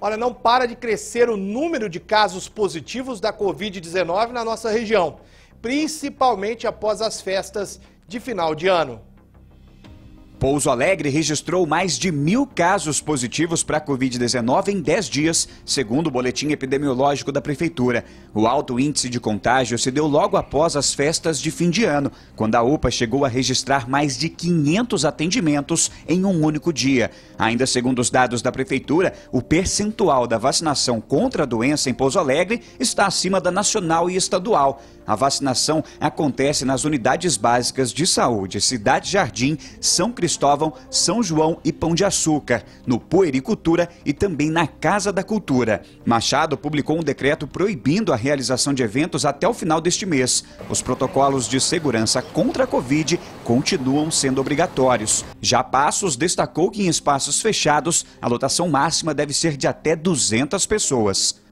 Olha, não para de crescer o número de casos positivos da Covid-19 na nossa região, principalmente após as festas de final de ano. Pouso Alegre registrou mais de mil casos positivos para a Covid-19 em 10 dias, segundo o boletim epidemiológico da Prefeitura. O alto índice de contágio se deu logo após as festas de fim de ano, quando a UPA chegou a registrar mais de 500 atendimentos em um único dia. Ainda segundo os dados da Prefeitura, o percentual da vacinação contra a doença em Pouso Alegre está acima da nacional e estadual. A vacinação acontece nas unidades básicas de saúde Cidade Jardim, São Cristóvão, São João e Pão de Açúcar, no Puericultura e também na Casa da Cultura. Machado publicou um decreto proibindo a realização de eventos até o final deste mês. Os protocolos de segurança contra a Covid continuam sendo obrigatórios. Já Passos destacou que em espaços fechados a lotação máxima deve ser de até 200 pessoas.